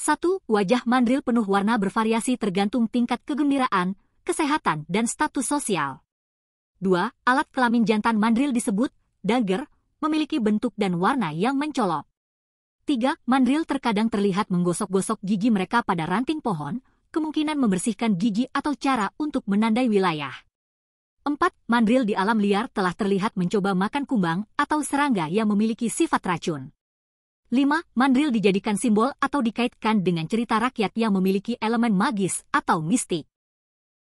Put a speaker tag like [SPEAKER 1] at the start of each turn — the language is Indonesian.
[SPEAKER 1] 1. Wajah mandril penuh warna bervariasi tergantung tingkat kegembiraan, kesehatan, dan status sosial. 2. Alat kelamin jantan mandril disebut dagger, memiliki bentuk dan warna yang mencolok. 3. Mandril terkadang terlihat menggosok-gosok gigi mereka pada ranting pohon, kemungkinan membersihkan gigi atau cara untuk menandai wilayah. 4. Mandril di alam liar telah terlihat mencoba makan kumbang atau serangga yang memiliki sifat racun. 5. Mandril dijadikan simbol atau dikaitkan dengan cerita rakyat yang memiliki elemen magis atau mistik.